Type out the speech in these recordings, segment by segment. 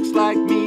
looks like me.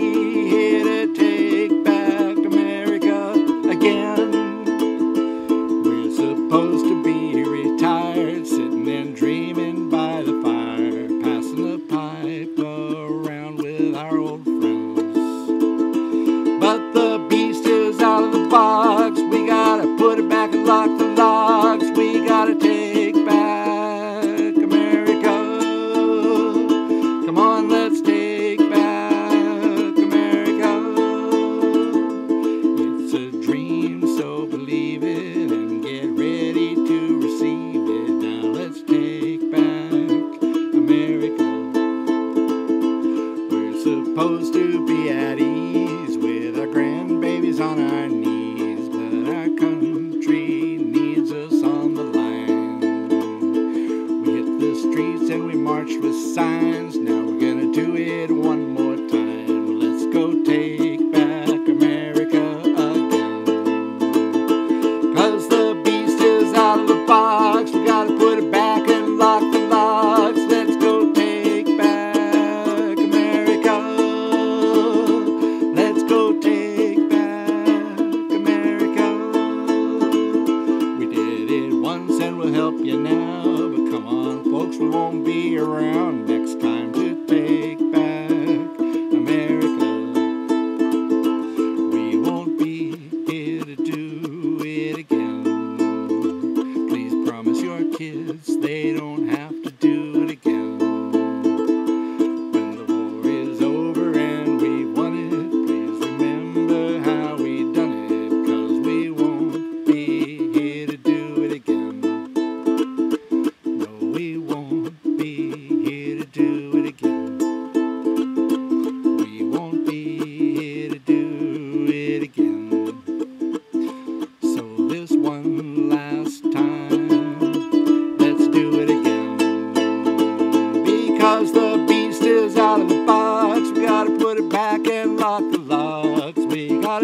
be at ease with our grandbabies on our knees, but our country needs us on the line. We hit the streets and we march with signs. and we'll help you now. But come on, folks, we won't be around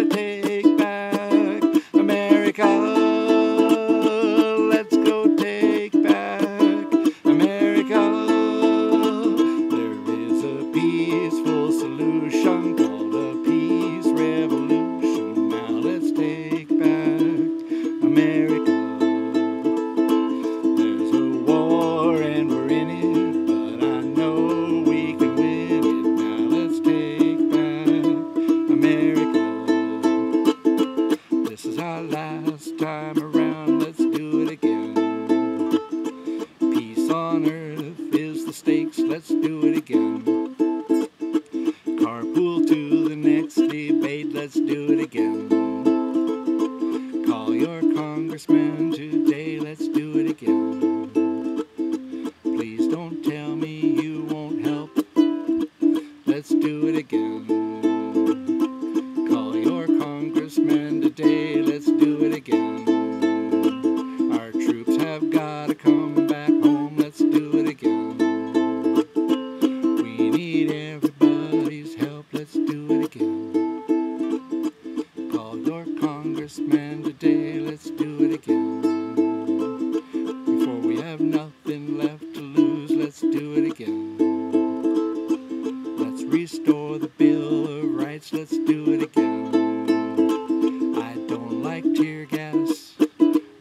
day. on earth is the stakes? Let's do it again. Carpool to the next debate. Let's do it again. Call your congressman today. Let's do it again. Please don't tell me you won't help. Let's do it again. your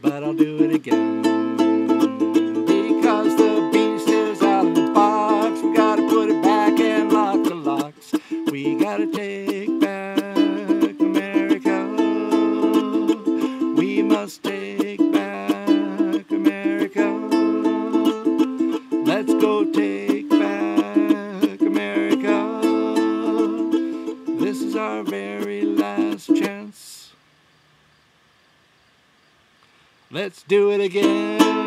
but I'll do it again. Because the beast is out of the box, we gotta put it back and lock the locks. We gotta take back America. We must take back America. Let's go take back America. This is our very last chance. Let's do it again.